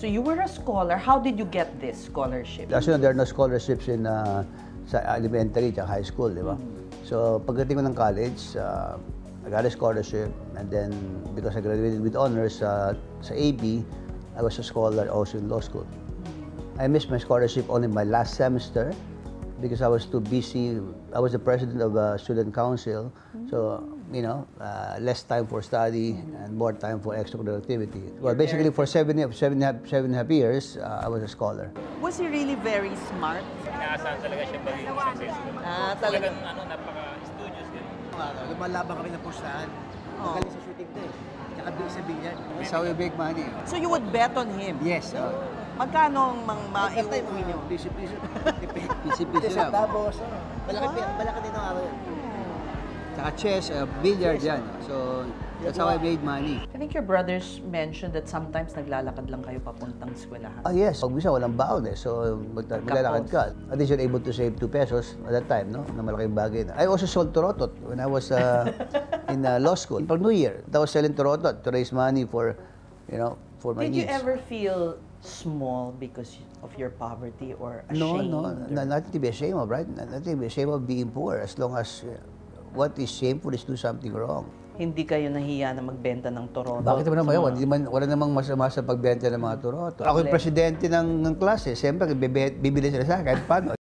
So you were a scholar. How did you get this scholarship? Know, there are no scholarships in uh, sa elementary at high school, di ba? So, pagdating ko ng college, uh, I got a scholarship and then because I graduated with honors uh, sa AB, I was a scholar also in law school. I missed my scholarship only my last semester because I was too busy. I was the president of a student council, so you know, uh, less time for study and more time for extracurricular activity. Well, basically for seven, seven, and a half- seven and a half years, uh, I was a scholar. Was he really very smart? Inaasahan talaga siya maging successful. Ah, Talagang ano, napaka-studious din. Lumalaban kami ng pustahan. Magaling sa shooting to eh. Tsaka sa billiard. That's how we make money. So you would bet on him? Yes. Uh, Magkano ang mang maiuwi uminom. Piso-piso. Piso-piso lang. Tapos, ano, malaki, pi- malaki din ang araw yun. Saka chess, uh, billiard yan. So, that's how I made money. I think your brothers mentioned that sometimes naglalakad lang kayo papuntang eskwelahan. Ah, yes. Pag bisa, walang baon eh. So, mag- maglalakad ka. At least you're able to save 2 pesos at that time, no? Na malaking bagay na. I also sold torotot when I was uh, in uh, law school. Pag New Year, I was selling torotot to raise money for, you know, for my Did you needs. ever feel small because of your poverty or ashamed? no, or- no, nothing to be ashamed of, right? Nothing to be ashamed of being poor as long as uh, what is shameful is do something wrong. Hindi kayo nahiya na magbenta ng toroto? Bakit naman mga- Hindi man, wala namang masama sa pagbenta ng mga turoto. Ako yung presidente ng, ng klase. Siyempre, bibi- bibili sila sa akin. Paano.